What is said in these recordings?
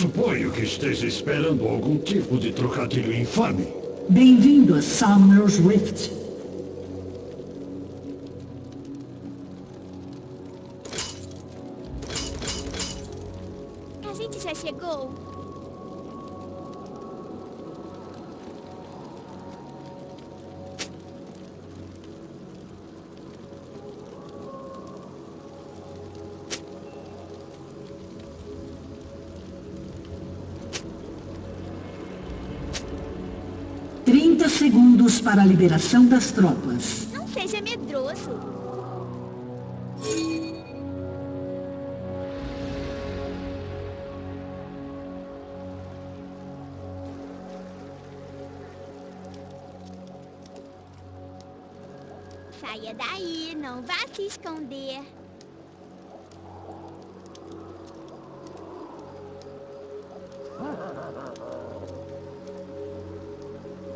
Suponho que esteja esperando algum tipo de trocadilho infame. Bem-vindo a Summer's Rift. 30 segundos para a liberação das tropas. Não seja medroso. Saia daí, não vá se esconder.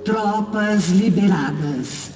Tropas liberadas.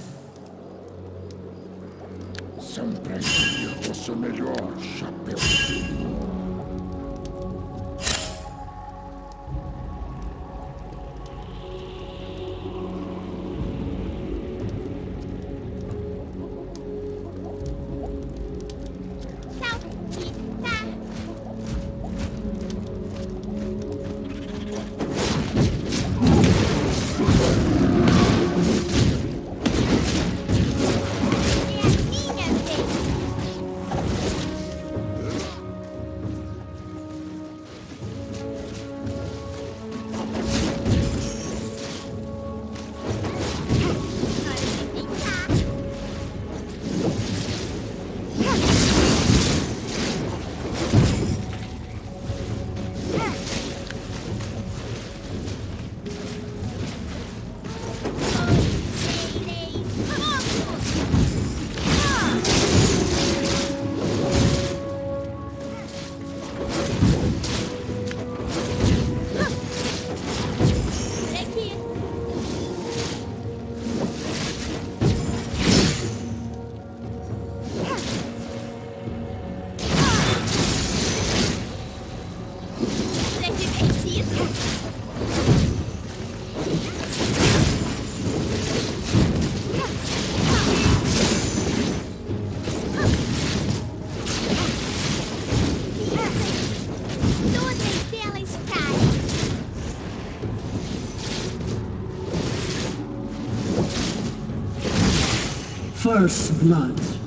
First Blood.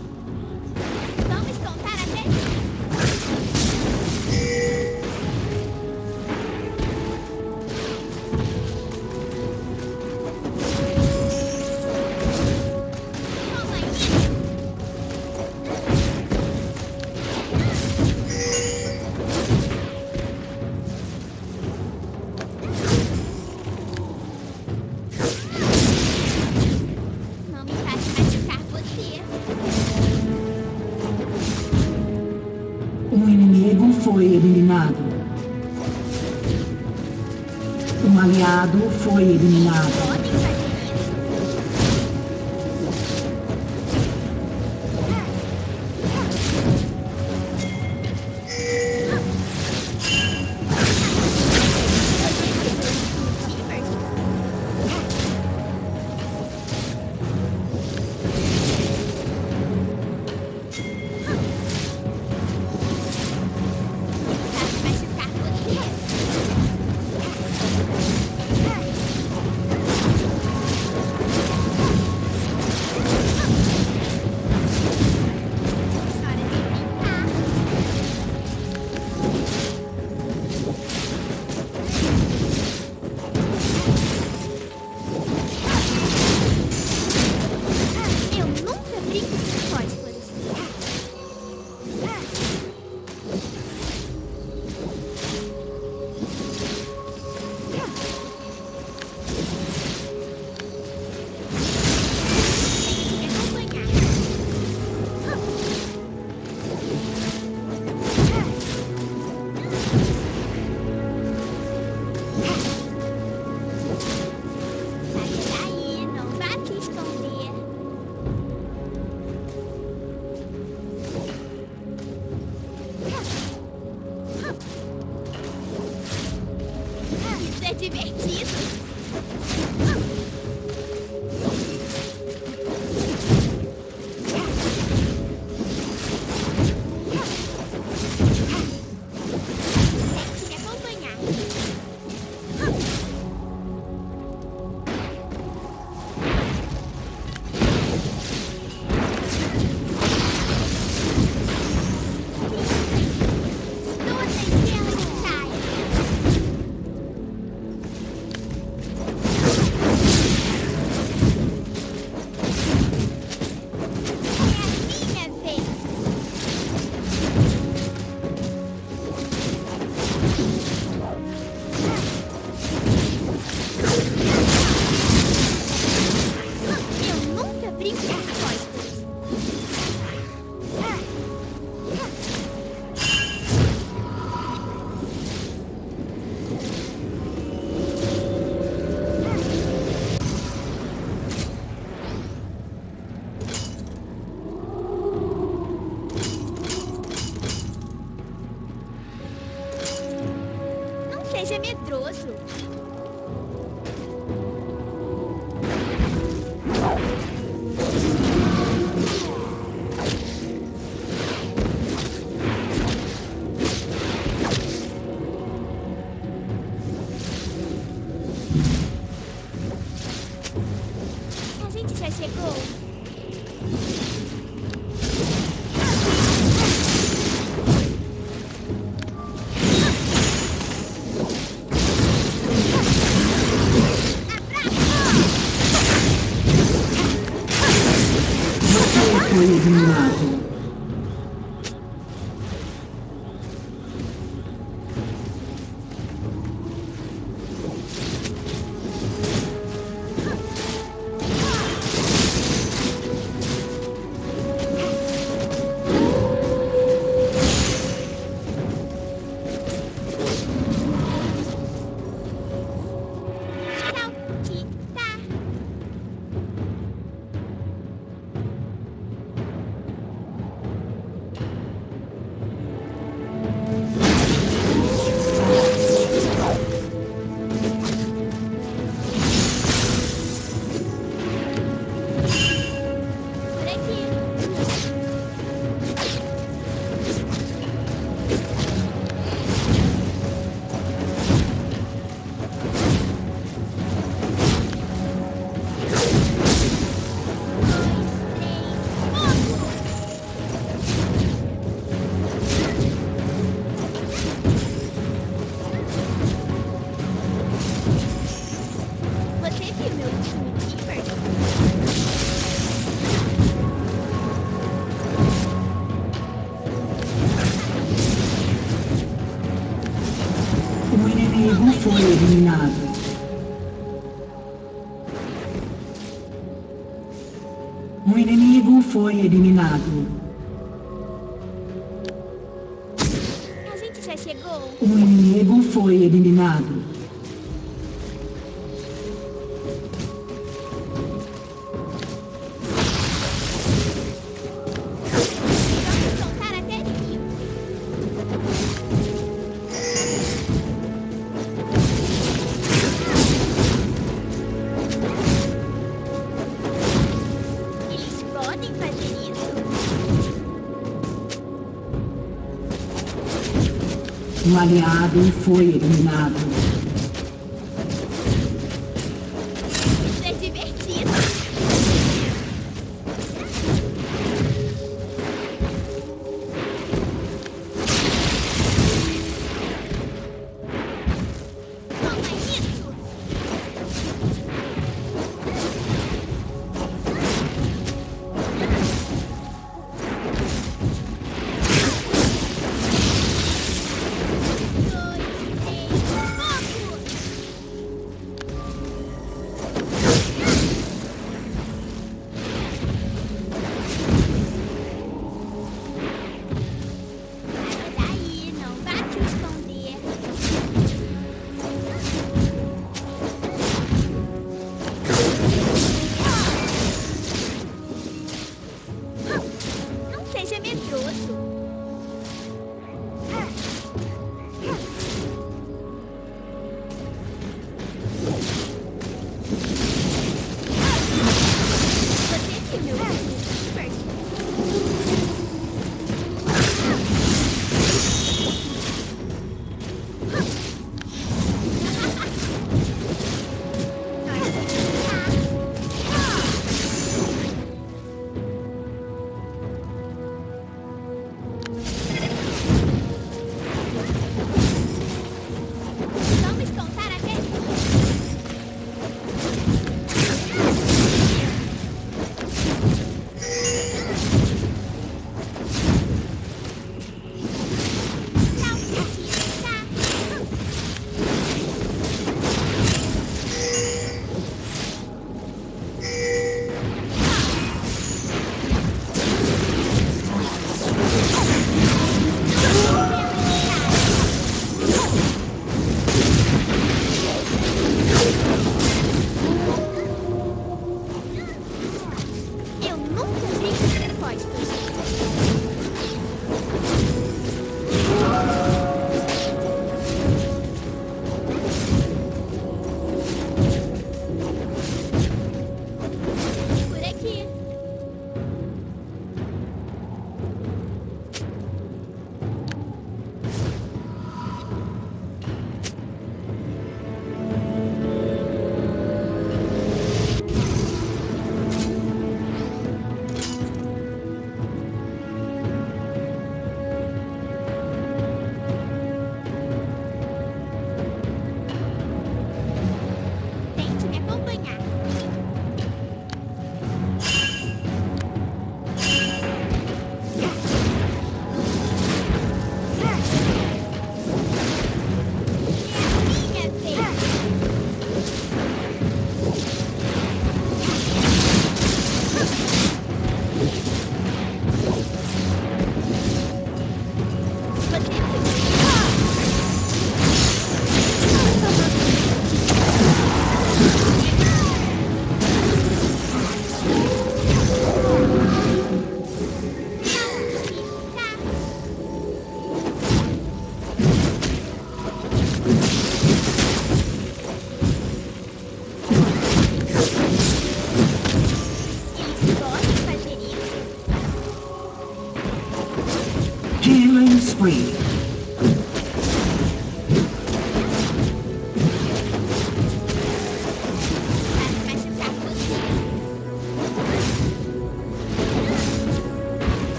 Aliado foi eliminado. Foi Um aliado foi eliminado.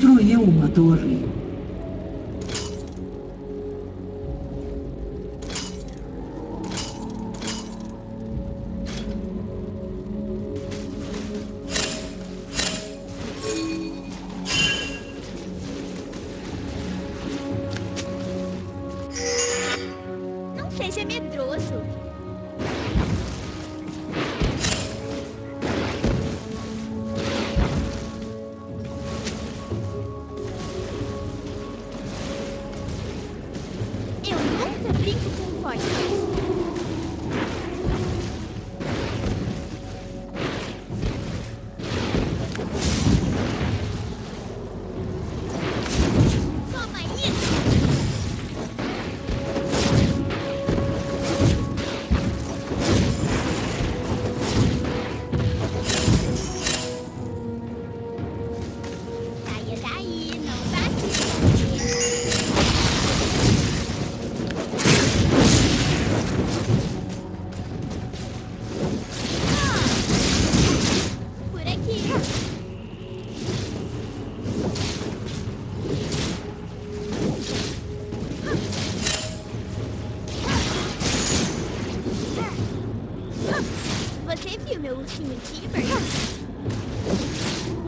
Destruiu uma torre.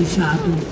Neutralizado. Daí,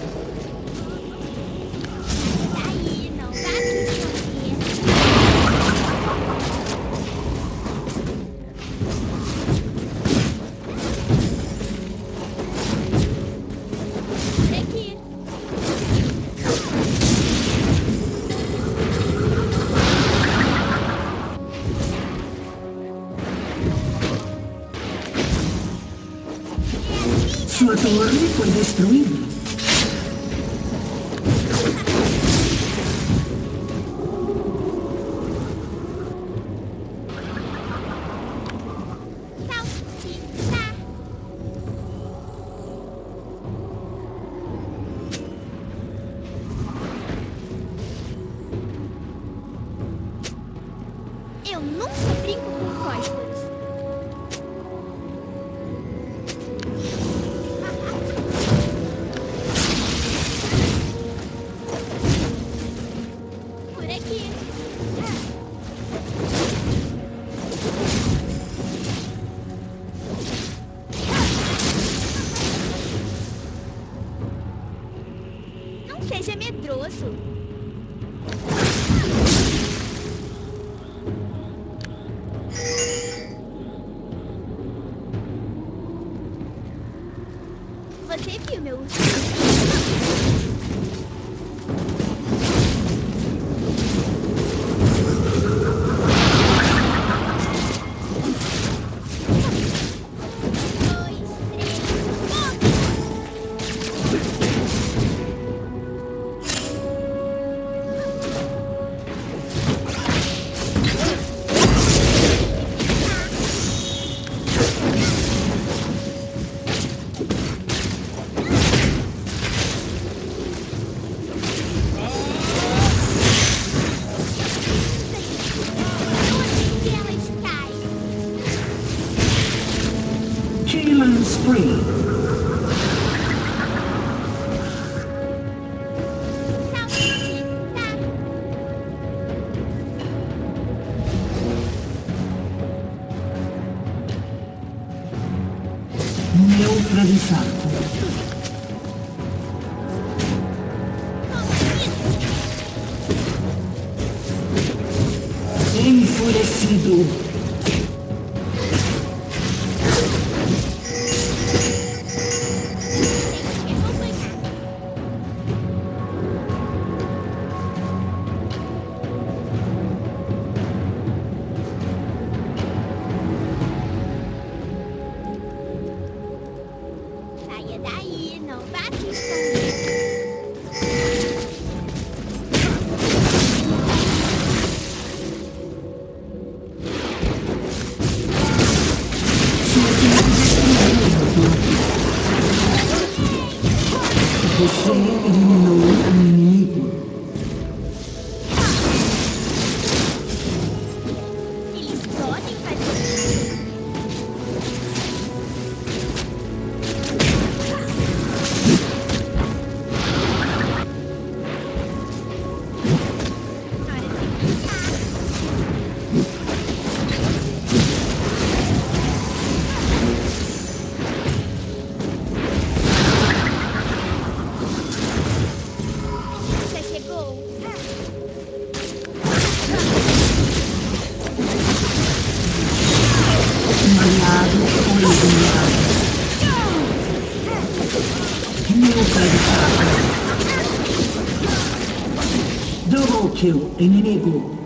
0 NA5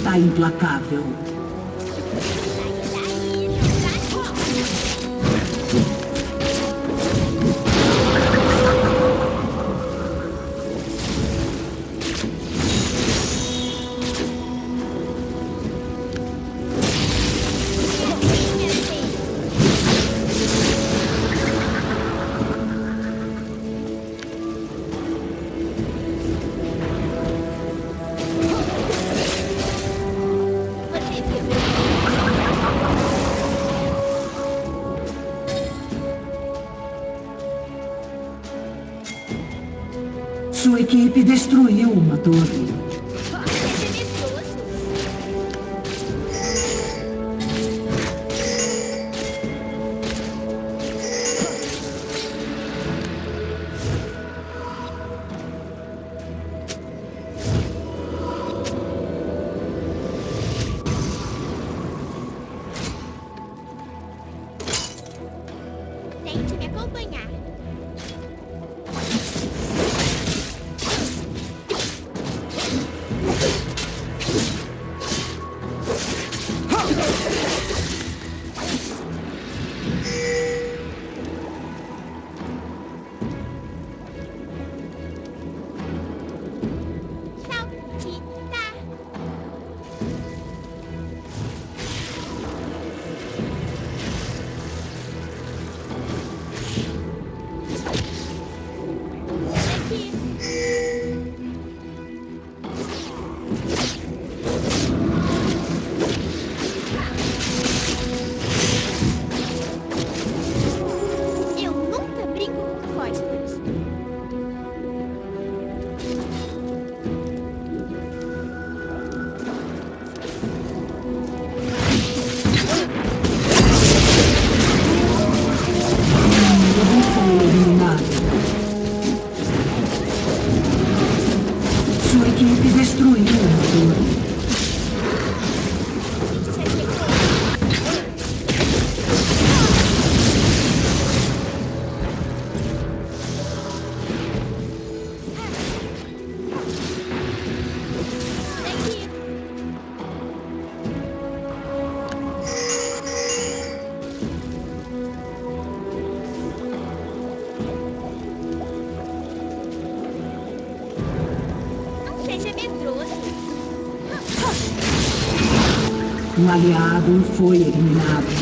está implacável. Destruiu aliado foi eliminado.